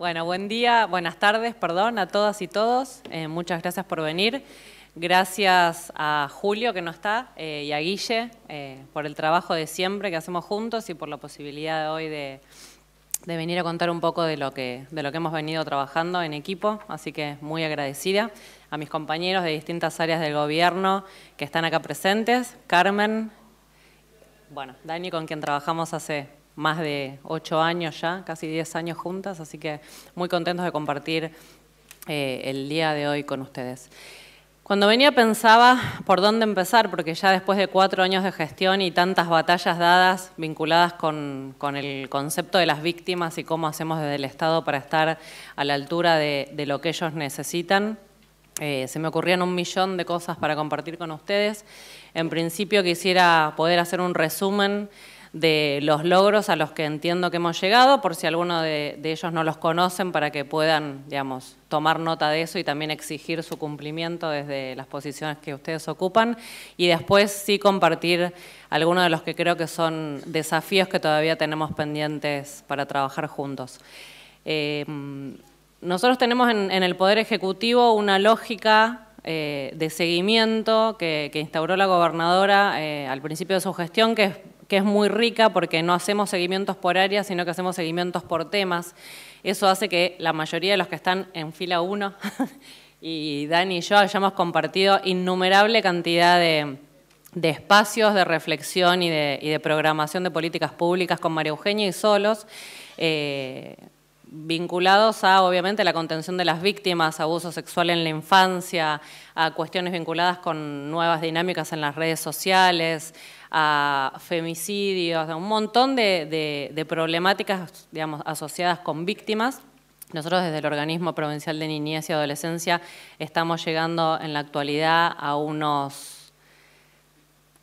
Bueno, buen día, buenas tardes, perdón, a todas y todos. Eh, muchas gracias por venir. Gracias a Julio, que no está, eh, y a Guille, eh, por el trabajo de siempre que hacemos juntos y por la posibilidad de hoy de, venir a contar un poco de lo, que, de lo que hemos venido trabajando en equipo. Así que muy agradecida a mis compañeros de distintas áreas del gobierno que están acá presentes. Carmen, bueno, Dani, con quien trabajamos hace más de ocho años ya, casi diez años juntas, así que muy contentos de compartir eh, el día de hoy con ustedes. Cuando venía pensaba por dónde empezar, porque ya después de cuatro años de gestión y tantas batallas dadas vinculadas con, el concepto de las víctimas y cómo hacemos desde el Estado para estar a la altura de, lo que ellos necesitan, eh, se me ocurrían un millón de cosas para compartir con ustedes. En principio quisiera poder hacer un resumen de los logros a los que entiendo que hemos llegado, por si alguno de, ellos no los conocen, para que puedan, tomar nota de eso y también exigir su cumplimiento desde las posiciones que ustedes ocupan. Y después sí compartir algunos de los que creo que son desafíos que todavía tenemos pendientes para trabajar juntos. Eh, nosotros tenemos en, el Poder Ejecutivo una lógica eh, de seguimiento que, instauró la gobernadora eh, al principio de su gestión, que es que es muy rica porque no hacemos seguimientos por áreas, sino que hacemos seguimientos por temas. Eso hace que la mayoría de los que están en fila 1 y Dani y yo hayamos compartido innumerable cantidad de, espacios de reflexión y de, programación de políticas públicas con María Eugenia y solos, eh, vinculados a, obviamente, la contención de las víctimas, abuso sexual en la infancia, a cuestiones vinculadas con nuevas dinámicas en las redes sociales, a femicidios, a un montón de, problemáticas digamos, asociadas con víctimas. Nosotros desde el Organismo Provincial de Niñez y Adolescencia estamos llegando en la actualidad a unos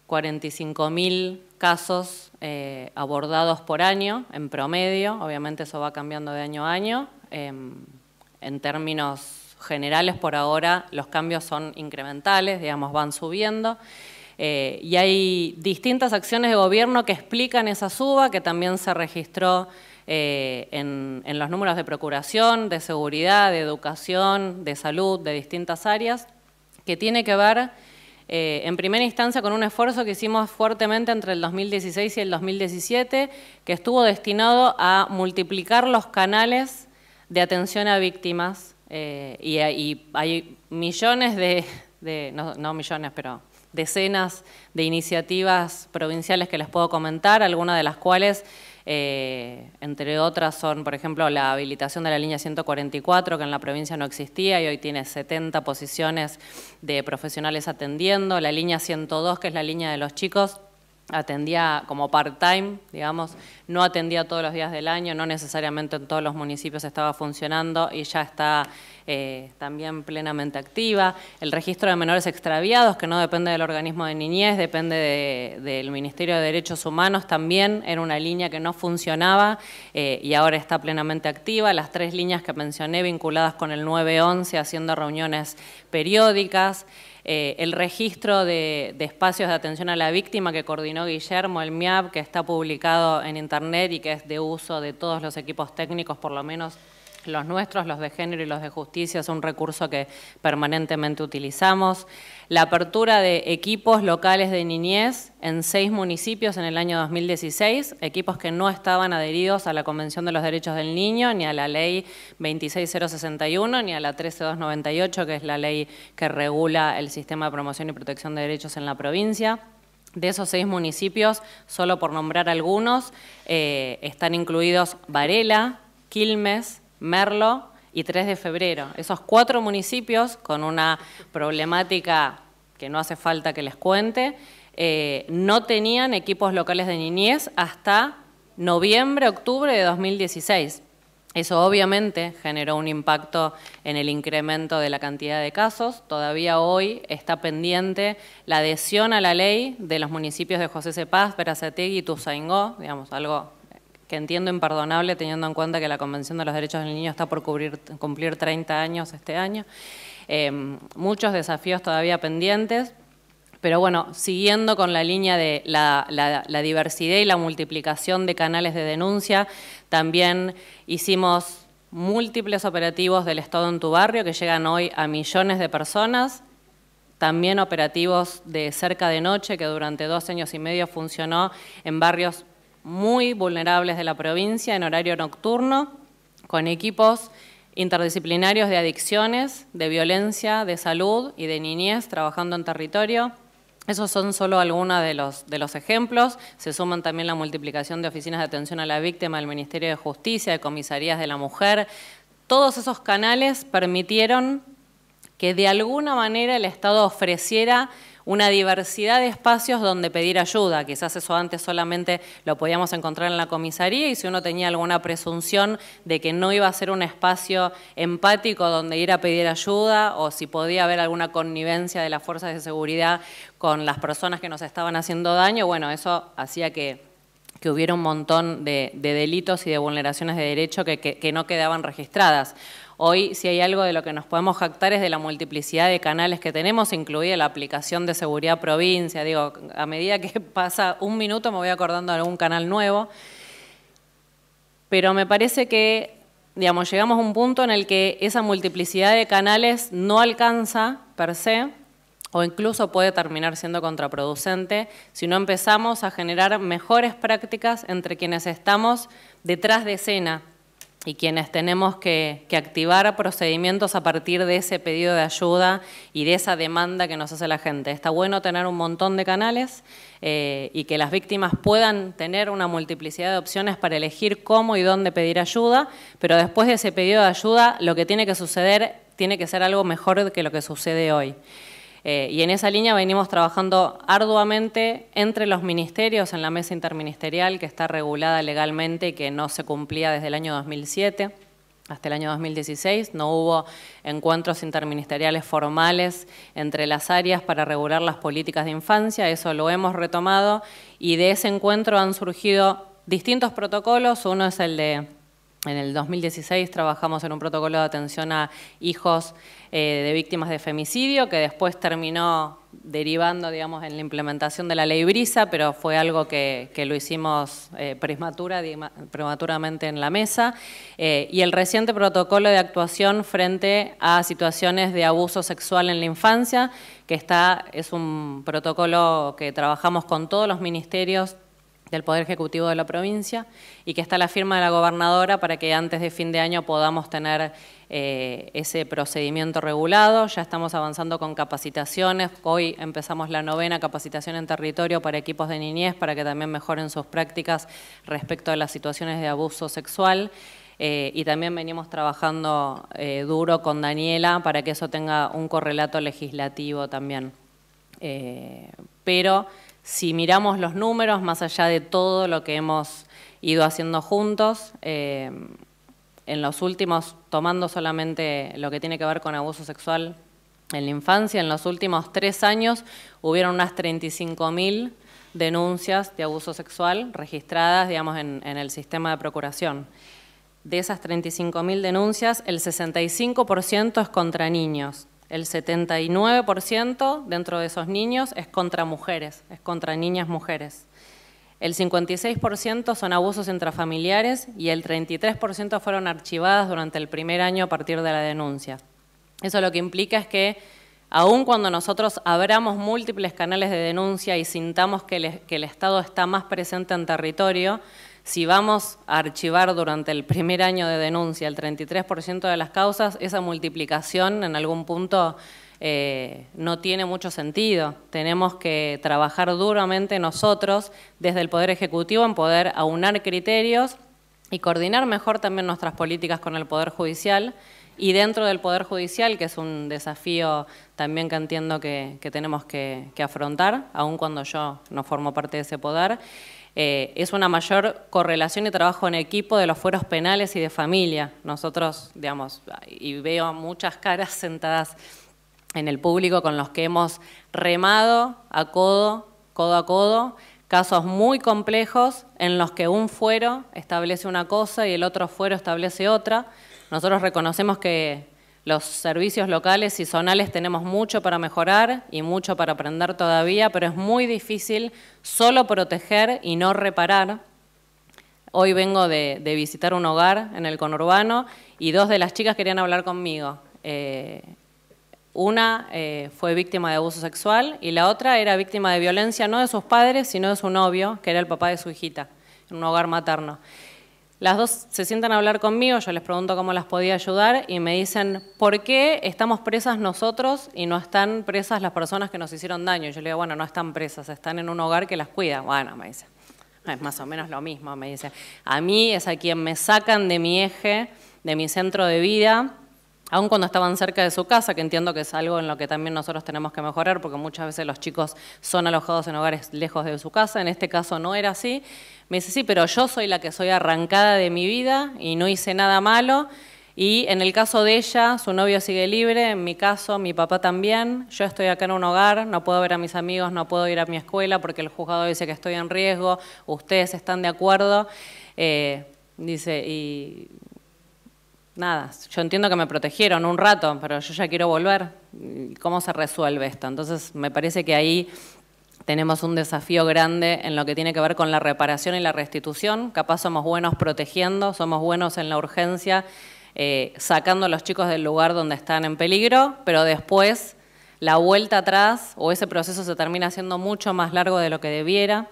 45.000 casos eh, abordados por año en promedio, obviamente eso va cambiando de año a año. Em, en términos generales, por ahora, los cambios son incrementales, digamos, van subiendo. Eh, y hay distintas acciones de gobierno que explican esa suba, que también se registró eh, en, los números de procuración, de seguridad, de educación, de salud, de distintas áreas, que tiene que ver eh, en primera instancia con un esfuerzo que hicimos fuertemente entre el 2016 y el 2017, que estuvo destinado a multiplicar los canales de atención a víctimas. y, hay millones de, no millones, pero decenas de iniciativas provinciales que les puedo comentar, algunas de las cuales, eh, entre otras, son, por ejemplo, la habilitación de la línea 144, que en la provincia no existía y hoy tiene 70 posiciones de profesionales atendiendo, la línea 102, que es la línea de los chicos, atendía como part-time, digamos, no atendía todos los días del año, no necesariamente en todos los municipios estaba funcionando y ya está eh, también plenamente activa. El registro de menores extraviados, que no depende del organismo de niñez, depende del Ministerio de Derechos Humanos, también era una línea que no funcionaba eh, y ahora está plenamente activa. Las tres líneas que mencioné vinculadas con el 911, haciendo reuniones periódicas. Eh, el registro de, espacios de atención a la víctima que coordinó Guillermo, el MIAB, que está publicado en Internet y que es de uso de todos los equipos técnicos, por lo menos los nuestros, los de género y los de justicia, es un recurso que permanentemente utilizamos. La apertura de equipos locales de niñez en seis municipios en el año 2016, equipos que no estaban adheridos a la Convención de los Derechos del Niño, ni a la Ley 26061, ni a la 13298, que es la ley que regula el sistema de promoción y protección de derechos en la provincia. De esos seis municipios, solo por nombrar algunos, eh, están incluidos Varela, Quilmes, Merlo y 3 de febrero. Esos cuatro municipios con una problemática que no hace falta que les cuente, eh, no tenían equipos locales de niñez hasta noviembre, octubre de 2016. Eso obviamente generó un impacto en el incremento de la cantidad de casos. Todavía hoy está pendiente la adhesión a la ley de los municipios de José Cepaz, Perazategui y Tuzaingó, digamos, algo que entiendo imperdonable teniendo en cuenta que la Convención de los Derechos del Niño está por cumplir 30 años este año. Eh, muchos desafíos todavía pendientes, pero bueno, siguiendo con la línea de la, diversidad y la multiplicación de canales de denuncia, también hicimos múltiples operativos del Estado en tu barrio que llegan hoy a millones de personas, también operativos de cerca de noche que durante dos años y medio funcionó en barrios muy vulnerables de la provincia en horario nocturno, con equipos interdisciplinarios de adicciones, de violencia, de salud y de niñez trabajando en territorio. Esos son solo algunos de los, de los ejemplos. Se suman también la multiplicación de oficinas de atención a la víctima del Ministerio de Justicia, de comisarías de la mujer. Todos esos canales permitieron que de alguna manera el Estado ofreciera una diversidad de espacios donde pedir ayuda. Quizás eso antes solamente lo podíamos encontrar en la comisaría y si uno tenía alguna presunción de que no iba a ser un espacio empático donde ir a pedir ayuda o si podía haber alguna connivencia de las fuerzas de seguridad con las personas que nos estaban haciendo daño, bueno, eso hacía que que hubiera un montón de, delitos y de vulneraciones de derecho que no quedaban registradas. Hoy, si hay algo de lo que nos podemos jactar es de la multiplicidad de canales que tenemos, incluida la aplicación de seguridad provincia. Digo, a medida que pasa un minuto me voy acordando de algún canal nuevo. Pero me parece que, digamos, llegamos a un punto en el que esa multiplicidad de canales no alcanza per se, o incluso puede terminar siendo contraproducente si no empezamos a generar mejores prácticas entre quienes estamos detrás de escena y quienes tenemos que, activar procedimientos a partir de ese pedido de ayuda y de esa demanda que nos hace la gente. Está bueno tener un montón de canales eh, y que las víctimas puedan tener una multiplicidad de opciones para elegir cómo y dónde pedir ayuda, pero después de ese pedido de ayuda lo que tiene que suceder tiene que ser algo mejor que lo que sucede hoy. Eh, y en esa línea venimos trabajando arduamente entre los ministerios en la mesa interministerial que está regulada legalmente y que no se cumplía desde el año 2007 hasta el año 2016. No hubo encuentros interministeriales formales entre las áreas para regular las políticas de infancia, eso lo hemos retomado y de ese encuentro han surgido distintos protocolos. Uno es el de en el 2016 trabajamos en un protocolo de atención a hijos eh, de víctimas de femicidio, que después terminó derivando, digamos, en la implementación de la ley Brisa, pero fue algo que, lo hicimos eh, prematuramente en la mesa. Eh, y el reciente protocolo de actuación frente a situaciones de abuso sexual en la infancia, que está, es un protocolo que trabajamos con todos los ministerios del Poder Ejecutivo de la provincia y que está la firma de la gobernadora para que antes de fin de año podamos tener eh, ese procedimiento regulado. Ya estamos avanzando con capacitaciones. Hoy empezamos la novena capacitación en territorio para equipos de niñez para que también mejoren sus prácticas respecto a las situaciones de abuso sexual. Eh, y también venimos trabajando eh, duro con Daniela para que eso tenga un correlato legislativo también. pero si miramos los números, más allá de todo lo que hemos ido haciendo juntos, eh, en los últimos, tomando solamente lo que tiene que ver con abuso sexual en la infancia, en los últimos tres años hubieron unas 35.000 denuncias de abuso sexual registradas, digamos, en, en el sistema de procuración. De esas 35.000 denuncias, el 65% es contra niños, el 79% dentro de esos niños es contra mujeres, es contra niñas mujeres. El 56% son abusos intrafamiliares y el 33% fueron archivadas durante el primer año a partir de la denuncia. Eso lo que implica es que aun cuando nosotros abramos múltiples canales de denuncia y sintamos que el, que el Estado está más presente en territorio, si vamos a archivar durante el primer año de denuncia el 33% de las causas, esa multiplicación en algún punto eh, no tiene mucho sentido. Tenemos que trabajar duramente nosotros desde el Poder Ejecutivo en poder aunar criterios y coordinar mejor también nuestras políticas con el Poder Judicial y dentro del Poder Judicial, que es un desafío también que entiendo que, tenemos que, que afrontar, aun cuando yo no formo parte de ese poder, eh, es una mayor correlación y trabajo en equipo de los fueros penales y de familia. Nosotros, digamos, y veo muchas caras sentadas en el público con los que hemos remado a codo, codo a codo, casos muy complejos en los que un fuero establece una cosa y el otro fuero establece otra. Nosotros reconocemos que los servicios locales y zonales tenemos mucho para mejorar y mucho para aprender todavía, pero es muy difícil solo proteger y no reparar. hoy vengo de, visitar un hogar en el conurbano y dos de las chicas querían hablar conmigo. Eh, una eh, fue víctima de abuso sexual y la otra era víctima de violencia no de sus padres, sino de su novio, que era el papá de su hijita, en un hogar materno. Las dos se sientan a hablar conmigo, yo les pregunto cómo las podía ayudar y me dicen, ¿por qué estamos presas nosotros y no están presas las personas que nos hicieron daño? Yo le digo, bueno, no están presas, están en un hogar que las cuida. Bueno, me dice, es más o menos lo mismo, me dice. A mí es a quien me sacan de mi eje, de mi centro de vida, aun cuando estaban cerca de su casa, que entiendo que es algo en lo que también nosotros tenemos que mejorar, porque muchas veces los chicos son alojados en hogares lejos de su casa, en este caso no era así, me dice, sí, pero yo soy la que soy arrancada de mi vida y no hice nada malo, y en el caso de ella, su novio sigue libre, en mi caso, mi papá también, yo estoy acá en un hogar, no puedo ver a mis amigos, no puedo ir a mi escuela porque el juzgado dice que estoy en riesgo, ustedes están de acuerdo, eh, dice, y nada, yo entiendo que me protegieron un rato, pero yo ya quiero volver. ¿Cómo se resuelve esto? Entonces, me parece que ahí tenemos un desafío grande en lo que tiene que ver con la reparación y la restitución. Capaz somos buenos protegiendo, somos buenos en la urgencia, eh, sacando a los chicos del lugar donde están en peligro, pero después la vuelta atrás o ese proceso se termina siendo mucho más largo de lo que debiera.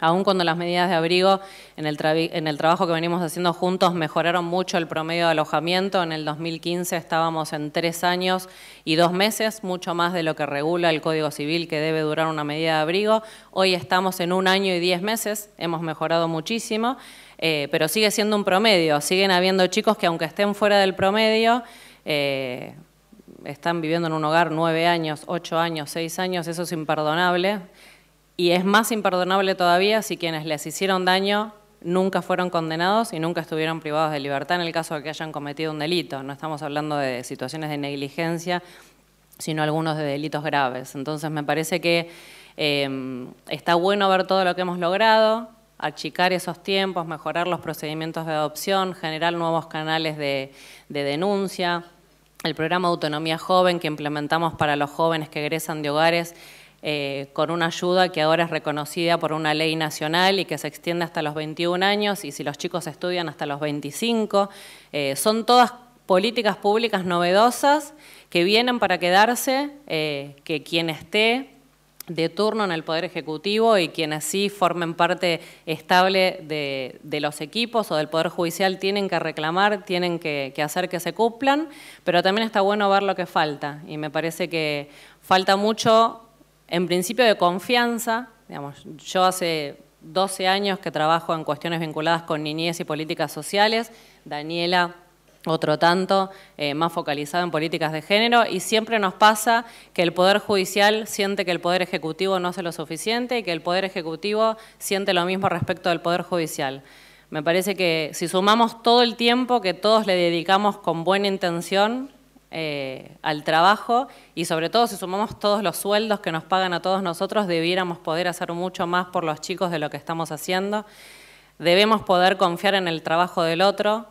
Aún cuando las medidas de abrigo en el, trabajo que venimos haciendo juntos mejoraron mucho el promedio de alojamiento, en el 2015 estábamos en tres años y dos meses, mucho más de lo que regula el Código Civil que debe durar una medida de abrigo. Hoy estamos en un año y diez meses, hemos mejorado muchísimo, eh, pero sigue siendo un promedio. Siguen habiendo chicos que aunque estén fuera del promedio, eh, están viviendo en un hogar nueve años, ocho años, seis años, eso es imperdonable. Y es más imperdonable todavía si quienes les hicieron daño nunca fueron condenados y nunca estuvieron privados de libertad en el caso de que hayan cometido un delito. No estamos hablando de situaciones de negligencia, sino algunos de delitos graves. Entonces me parece que em, está bueno ver todo lo que hemos logrado, achicar esos tiempos, mejorar los procedimientos de adopción, generar nuevos canales de, de denuncia, el programa Autonomía Joven que implementamos para los jóvenes que egresan de hogares eh, con una ayuda que ahora es reconocida por una ley nacional y que se extiende hasta los 21 años y si los chicos estudian hasta los 25. Eh, son todas políticas públicas novedosas que vienen para quedarse, eh, que quien esté de turno en el Poder Ejecutivo y quienes sí formen parte estable de, los equipos o del Poder Judicial tienen que reclamar, tienen que, que, hacer que se cumplan, pero también está bueno ver lo que falta y me parece que falta mucho en principio de confianza, digamos, yo hace 12 años que trabajo en cuestiones vinculadas con niñez y políticas sociales, Daniela otro tanto, eh, más focalizado en políticas de género, y siempre nos pasa que el Poder Judicial siente que el Poder Ejecutivo no hace lo suficiente y que el Poder Ejecutivo siente lo mismo respecto del Poder Judicial. Me parece que si sumamos todo el tiempo que todos le dedicamos con buena intención eh, al trabajo y sobre todo si sumamos todos los sueldos que nos pagan a todos nosotros, debiéramos poder hacer mucho más por los chicos de lo que estamos haciendo. Debemos poder confiar en el trabajo del otro,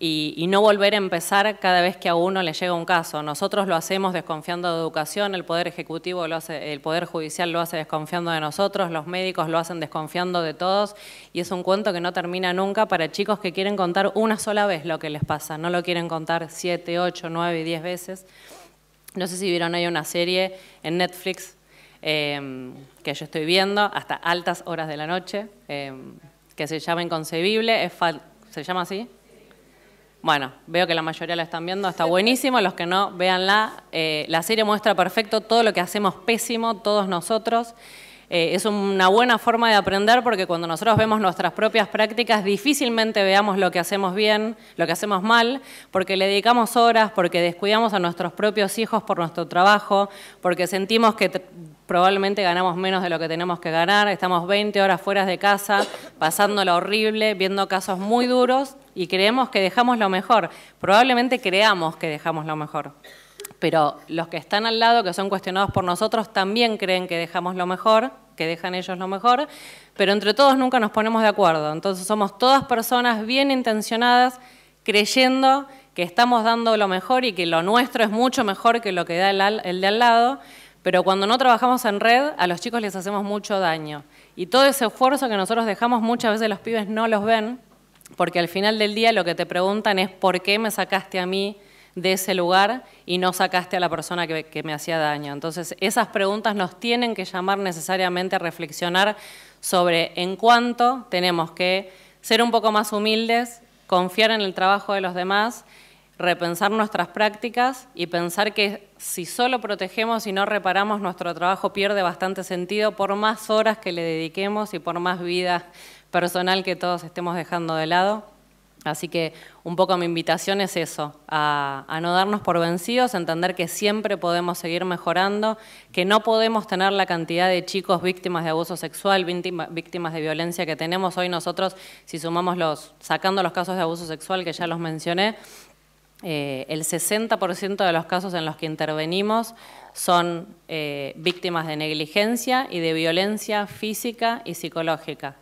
y, no volver a empezar cada vez que a uno le llega un caso. Nosotros lo hacemos desconfiando de educación, el Poder Ejecutivo lo hace, el Poder Judicial lo hace desconfiando de nosotros, los médicos lo hacen desconfiando de todos y es un cuento que no termina nunca para chicos que quieren contar una sola vez lo que les pasa, no lo quieren contar siete, ocho, nueve, diez veces. No sé si vieron, hay una serie en Netflix em, que yo estoy viendo hasta altas horas de la noche, em, que se llama Inconcebible, ¿se llama así? Bueno, veo que la mayoría la están viendo, está buenísimo. Los que no, véanla. Eh, la serie muestra perfecto todo lo que hacemos pésimo todos nosotros. Eh, es una buena forma de aprender porque cuando nosotros vemos nuestras propias prácticas difícilmente veamos lo que hacemos bien, lo que hacemos mal, porque le dedicamos horas, porque descuidamos a nuestros propios hijos por nuestro trabajo, porque sentimos que probablemente ganamos menos de lo que tenemos que ganar, estamos 20 horas fuera de casa, pasándola horrible, viendo casos muy duros y creemos que dejamos lo mejor. Probablemente creamos que dejamos lo mejor. Pero los que están al lado, que son cuestionados por nosotros, también creen que dejamos lo mejor, que dejan ellos lo mejor, pero entre todos nunca nos ponemos de acuerdo. Entonces somos todas personas bien intencionadas, creyendo que estamos dando lo mejor y que lo nuestro es mucho mejor que lo que da el, el de al lado, pero cuando no trabajamos en red, a los chicos les hacemos mucho daño. Y todo ese esfuerzo que nosotros dejamos, muchas veces los pibes no los ven, porque al final del día lo que te preguntan es por qué me sacaste a mí de ese lugar y no sacaste a la persona que, me hacía daño. Entonces, esas preguntas nos tienen que llamar necesariamente a reflexionar sobre en cuánto tenemos que ser un poco más humildes, confiar en el trabajo de los demás, repensar nuestras prácticas y pensar que si solo protegemos y no reparamos, nuestro trabajo pierde bastante sentido por más horas que le dediquemos y por más vida personal que todos estemos dejando de lado. Así que un poco mi invitación es eso, a, no darnos por vencidos, a entender que siempre podemos seguir mejorando, que no podemos tener la cantidad de chicos víctimas de abuso sexual, víctimas de violencia que tenemos hoy nosotros, si sumamos los, sacando los casos de abuso sexual que ya los mencioné, eh, el 60% de los casos en los que intervenimos son eh, víctimas de negligencia y de violencia física y psicológica.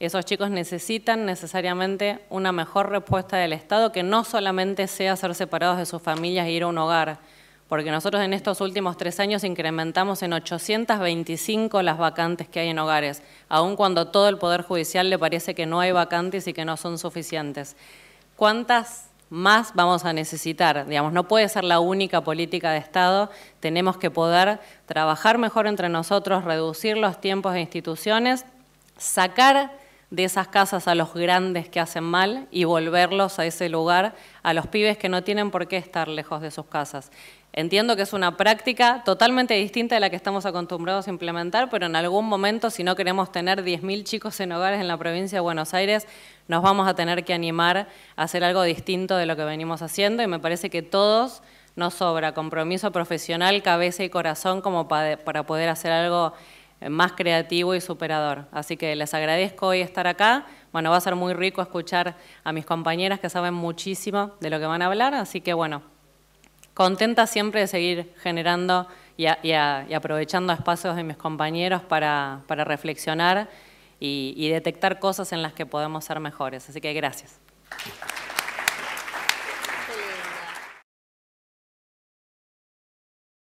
Esos chicos necesitan necesariamente una mejor respuesta del Estado que no solamente sea ser separados de sus familias e ir a un hogar, porque nosotros en estos últimos tres años incrementamos en 825 las vacantes que hay en hogares, aun cuando todo el Poder Judicial le parece que no hay vacantes y que no son suficientes. ¿Cuántas más vamos a necesitar? Digamos, no puede ser la única política de Estado, tenemos que poder trabajar mejor entre nosotros, reducir los tiempos de instituciones, sacar de esas casas a los grandes que hacen mal y volverlos a ese lugar, a los pibes que no tienen por qué estar lejos de sus casas. Entiendo que es una práctica totalmente distinta de la que estamos acostumbrados a implementar, pero en algún momento, si no queremos tener 10.000 chicos en hogares en la provincia de Buenos Aires, nos vamos a tener que animar a hacer algo distinto de lo que venimos haciendo y me parece que todos nos sobra compromiso profesional, cabeza y corazón como para poder hacer algo más creativo y superador. Así que les agradezco hoy estar acá. Bueno, va a ser muy rico escuchar a mis compañeras que saben muchísimo de lo que van a hablar, así que bueno, contenta siempre de seguir generando y, aprovechando espacios de mis compañeros para, reflexionar y detectar cosas en las que podemos ser mejores. Así que gracias.